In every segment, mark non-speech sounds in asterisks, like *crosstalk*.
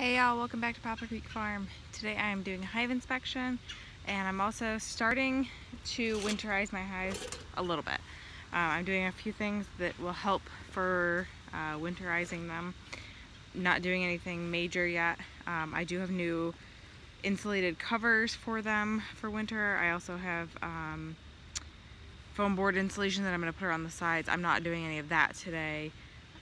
Hey y'all, welcome back to Poplar Creek Farm. Today I am doing a hive inspection and I'm also starting to winterize my hives a little bit. Uh, I'm doing a few things that will help for uh, winterizing them. Not doing anything major yet. Um, I do have new insulated covers for them for winter. I also have um, foam board insulation that I'm going to put around the sides. I'm not doing any of that today.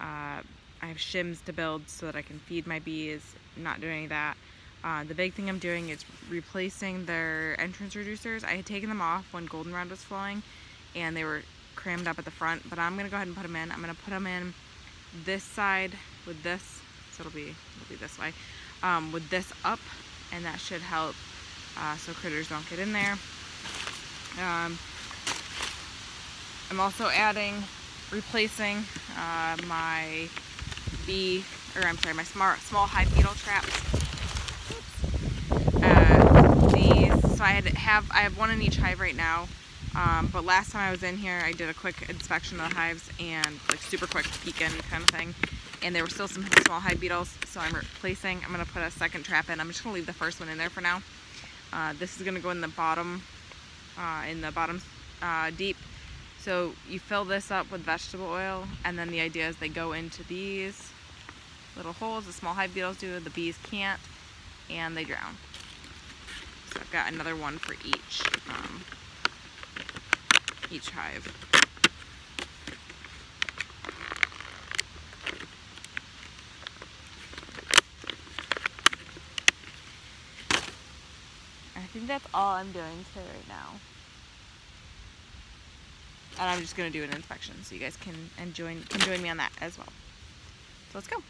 Uh, I have shims to build so that I can feed my bees, not doing that. Uh, the big thing I'm doing is replacing their entrance reducers. I had taken them off when goldenrod was flowing and they were crammed up at the front, but I'm gonna go ahead and put them in. I'm gonna put them in this side with this, so it'll be, it'll be this way, um, with this up and that should help uh, so critters don't get in there. Um, I'm also adding, replacing uh, my bee, or I'm sorry, my smart, small hive beetle traps. Uh, these, so I had have I have one in each hive right now. Um, but last time I was in here, I did a quick inspection of the hives and like super quick peek in kind of thing. And there were still some small hive beetles, so I'm replacing. I'm gonna put a second trap in. I'm just gonna leave the first one in there for now. Uh, this is gonna go in the bottom, uh, in the bottom uh, deep. So you fill this up with vegetable oil, and then the idea is they go into these little holes the small hive beetles do, the bees can't, and they drown. So I've got another one for each, um, each hive. I think that's all I'm doing today right now. And I'm just gonna do an inspection so you guys can and join can join me on that as well. So let's go.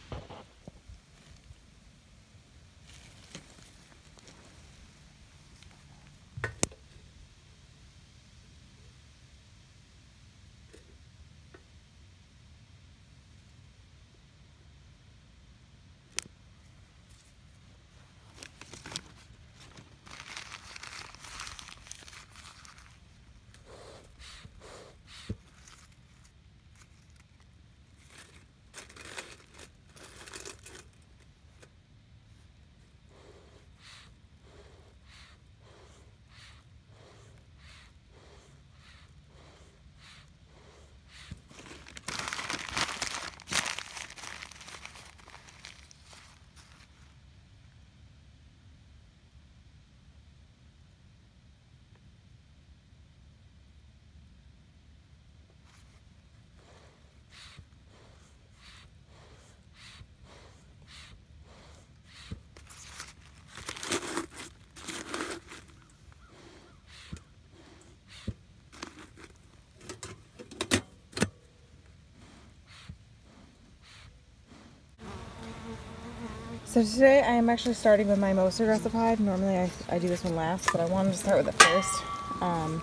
So today I am actually starting with my most aggressive hive. Normally I, I do this one last, but I wanted to start with it first. Um,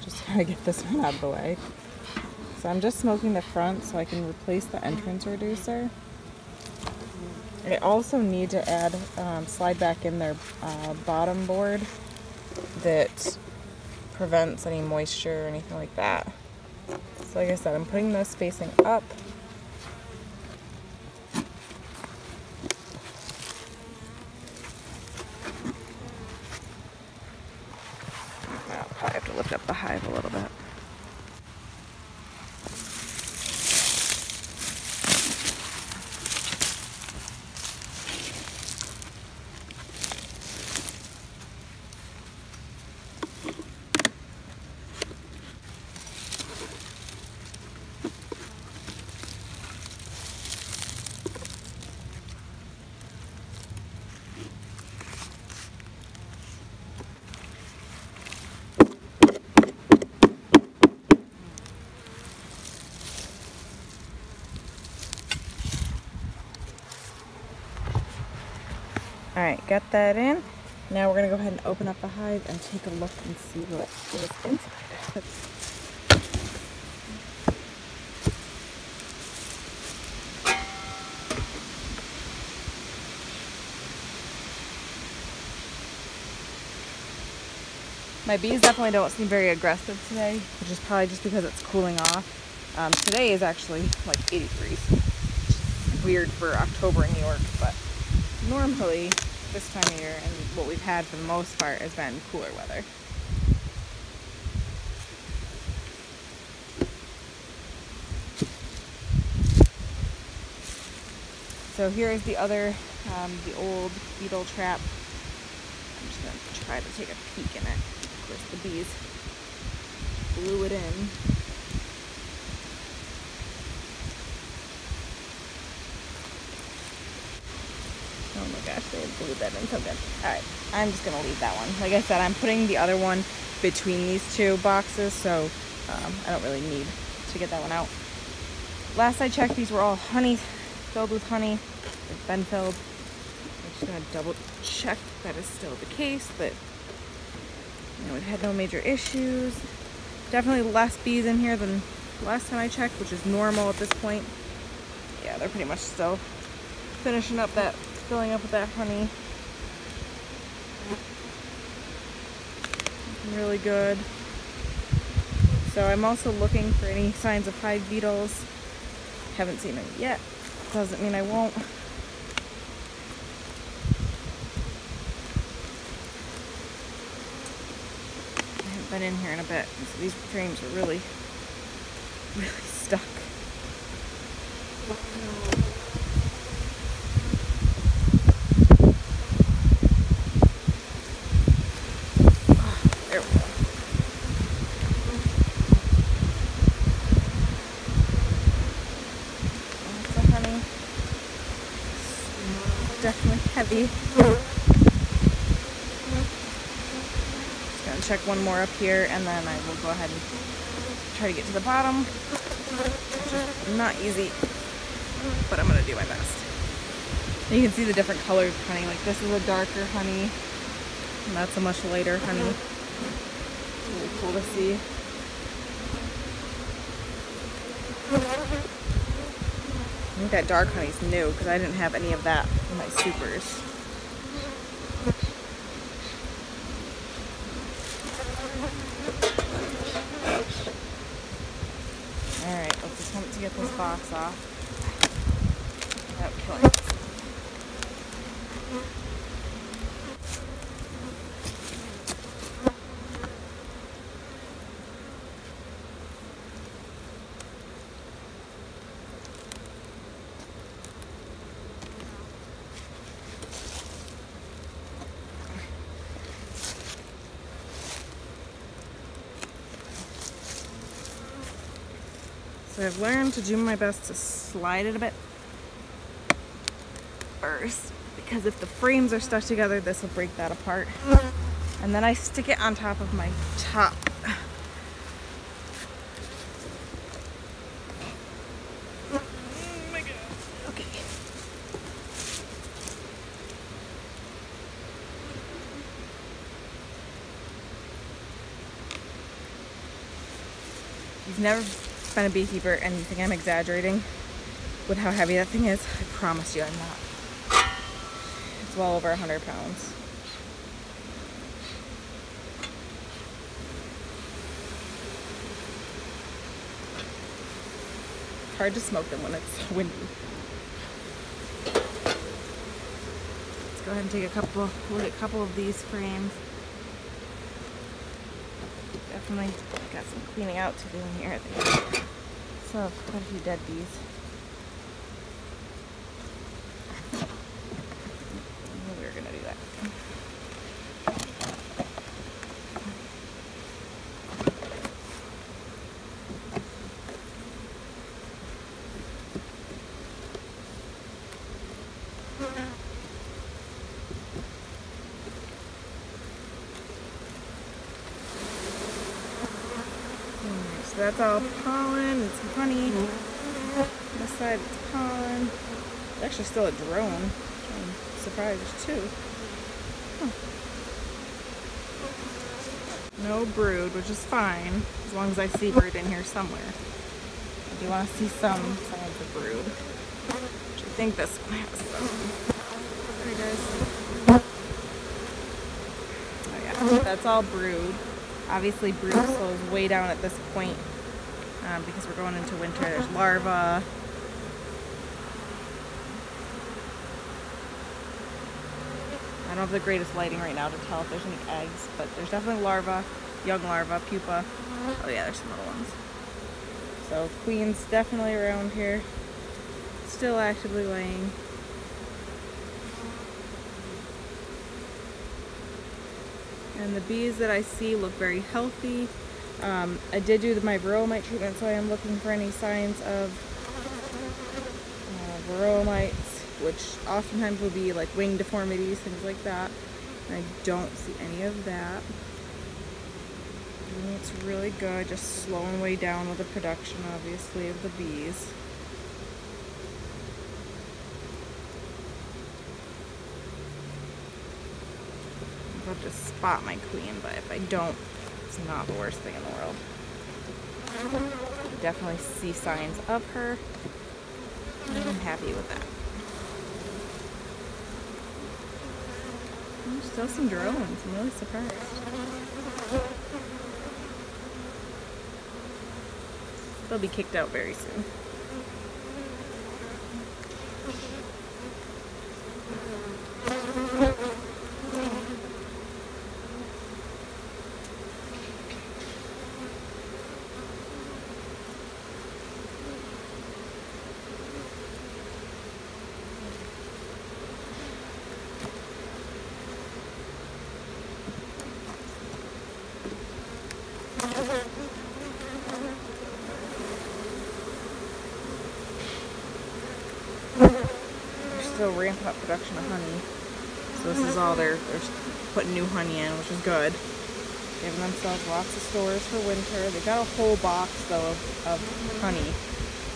just *laughs* to get this one out of the way. So I'm just smoking the front so I can replace the entrance reducer. I also need to add, um, slide back in their uh, bottom board that prevents any moisture or anything like that. So like I said, I'm putting this facing up hive a little bit. All right, got that in. Now we're gonna go ahead and open up the hive and take a look and see what is inside. My bees definitely don't seem very aggressive today, which is probably just because it's cooling off. Um, today is actually like 80 degrees. Weird for October in New York, but normally this time of year and what we've had for the most part has been cooler weather. So here is the other, um, the old beetle trap. I'm just going to try to take a peek in it. Of course the bees blew it in. Gosh, they glued that in so good. Alright, I'm just to leave that one. Like I said, I'm putting the other one between these two boxes, so um, I don't really need to get that one out. Last I checked, these were all honey, filled with honey. They've been filled. I'm just to double check that is still the case, that you know, we've had no major issues. Definitely less bees in here than last time I checked, which is normal at this point. Yeah, they're pretty much still finishing up that filling up with that honey. Looking really good. So I'm also looking for any signs of hive beetles. Haven't seen them yet. Doesn't mean I won't. I haven't been in here in a bit. So these frames are really, *laughs* really stuck. Definitely heavy. Just gonna check one more up here and then I will go ahead and try to get to the bottom. not easy, but I'm gonna do my best. you can see the different colors of honey. Like this is a darker honey, and that's a much lighter honey. It's really cool to see. I think that dark honey's new because I didn't have any of that my supers. Alright, let's attempt to get this box off without killing So I've learned to do my best to slide it a bit first because if the frames are stuck together, this will break that apart. And then I stick it on top of my top. Never been a beekeeper and you think I'm exaggerating with how heavy that thing is, I promise you I'm not. It's well over 100 pounds. hard to smoke them when it's *laughs* windy. Let's go ahead and take a couple, look at a couple of these frames. Definitely got some cleaning out to do in here. So quite a few dead bees. We are gonna do that. That's all pollen and some honey. This side it's pollen. It's actually still a drone. I'm surprised too. Huh. No brood, which is fine, as long as I see brood in here somewhere. I do want to see some signs of the brood. Which I think this one has some. There Oh yeah, that's all brood. Obviously brood slows way down at this point um, because we're going into winter. There's larvae. I don't have the greatest lighting right now to tell if there's any eggs, but there's definitely larvae, young larvae, pupa. Oh yeah, there's some little ones. So queen's definitely around here, still actively laying. And the bees that I see look very healthy. Um, I did do the, my varroa mite treatment, so I am looking for any signs of uh, varroa mites, which oftentimes will be like wing deformities, things like that. And I don't see any of that. And it's really good, just slowing way down with the production, obviously, of the bees. I'll just spot my queen, but if I don't, it's not the worst thing in the world. Definitely see signs of her. I'm happy with that. There's still some drones. I'm really surprised. They'll be kicked out very soon. Still ramp up production of honey. So this is all they're, they're putting new honey in, which is good. Giving themselves lots of stores for winter. They got a whole box though of, of honey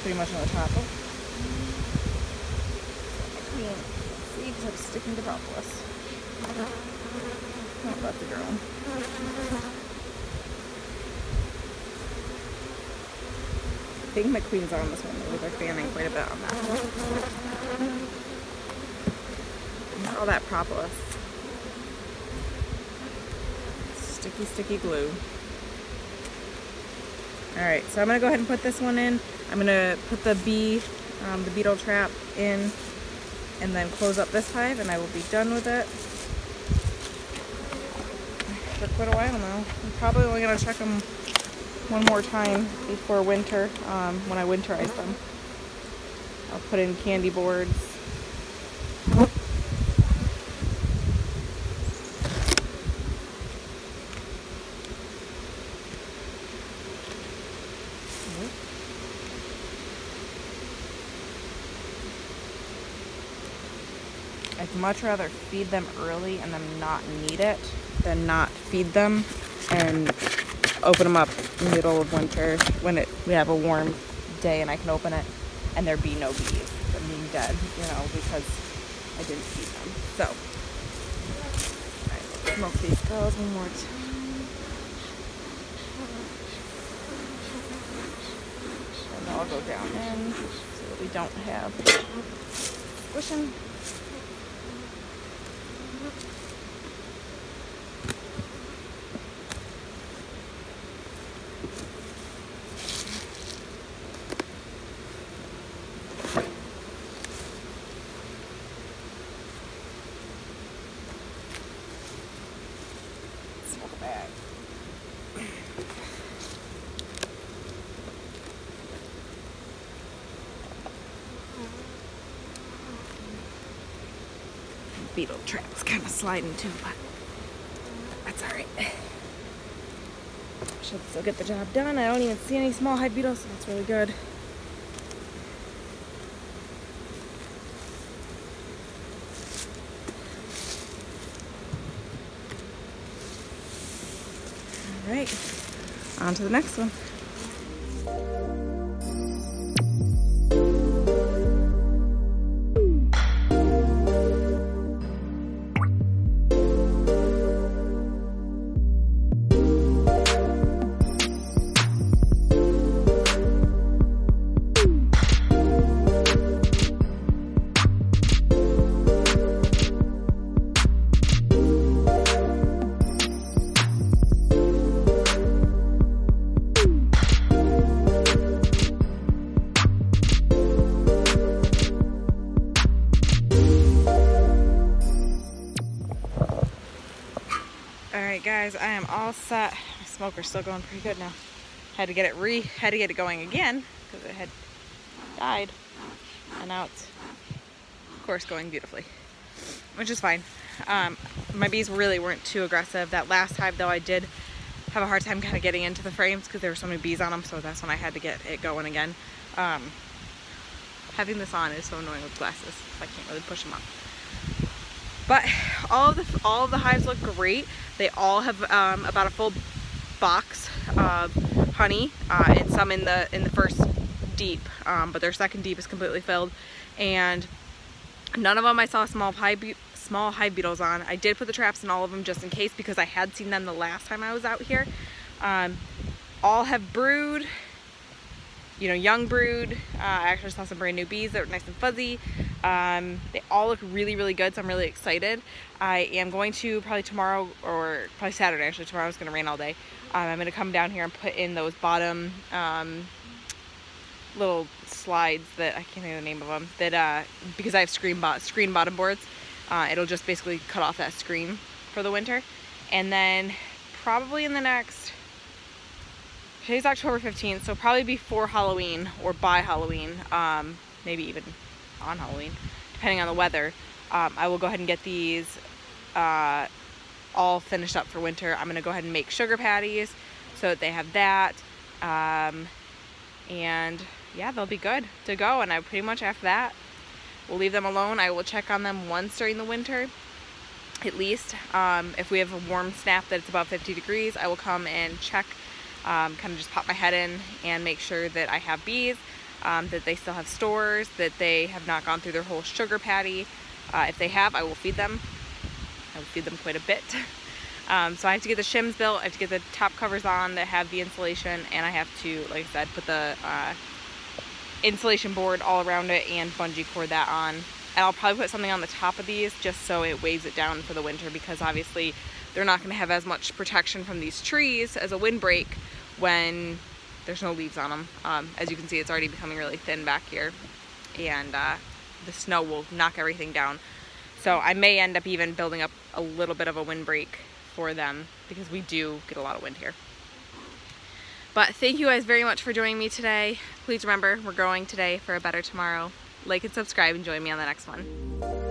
pretty much on the top. of. see, kept sticking to propolis. Not about the drone. I think my queen's on this one. They're fanning quite a bit on that all that propolis. Sticky, sticky glue. Alright, so I'm to go ahead and put this one in. I'm to put the bee, um, the beetle trap in and then close up this hive and I will be done with it for quite a while now. I'm probably only to check them one more time before winter, um, when I winterize them. I'll put in candy boards I'd much rather feed them early and them not need it than not feed them and open them up in the middle of winter when it we have a warm day and I can open it and there be no bees them being dead, you know, because I didn't feed them. So, alright, smoke these girls one more time. And I'll go down in so that we don't have squishing. Beetle trap's kind of sliding too, but that's alright. Should still get the job done. I don't even see any small hive beetles, so that's really good. Alright, on to the next one. Guys, I am all set. My smoker's still going pretty good now. Had to get it re had to get it going again because it had died. And now it's of course going beautifully. Which is fine. Um, my bees really weren't too aggressive. That last hive though I did have a hard time kind of getting into the frames because there were so many bees on them so that's when I had to get it going again. Um, having this on is so annoying with glasses. I can't really push them up. But all of the all of the hives look great. They all have um, about a full box of honey, uh, and some in the in the first deep, um, but their second deep is completely filled. And none of them I saw small hive small hive beetles on. I did put the traps in all of them just in case because I had seen them the last time I was out here. Um, all have brood you know, young brood. Uh, I actually saw some brand new bees that were nice and fuzzy. Um, they all look really, really good, so I'm really excited. I am going to probably tomorrow, or probably Saturday actually, tomorrow it's going to rain all day. Um, I'm going to come down here and put in those bottom um, little slides that, I can't think of the name of them, that, uh, because I have screen, bo screen bottom boards, uh, it'll just basically cut off that screen for the winter. And then probably in the next Today's October 15th, so probably before Halloween or by Halloween, um, maybe even on Halloween, depending on the weather. Um, I will go ahead and get these uh, all finished up for winter. I'm going to go ahead and make sugar patties so that they have that. Um, and yeah, they'll be good to go. And I pretty much after that, we'll leave them alone. I will check on them once during the winter at least. Um, if we have a warm snap that it's about 50 degrees, I will come and check um, kind of just pop my head in and make sure that I have bees, um, that they still have stores, that they have not gone through their whole sugar patty. Uh, if they have, I will feed them. I will feed them quite a bit. *laughs* Um, so I have to get the shims built, I have to get the top covers on that have the insulation, and I have to, like I said, put the uh, insulation board all around it and bungee cord that on. And I'll probably put something on the top of these just so it weighs it down for the winter because obviously they're not going to have as much protection from these trees as a windbreak when there's no leaves on them. Um, as you can see, it's already becoming really thin back here. And uh, the snow will knock everything down. So I may end up even building up a little bit of a windbreak for them because we do get a lot of wind here. But thank you guys very much for joining me today. Please remember, we're growing today for a better tomorrow. Like and subscribe and join me on the next one.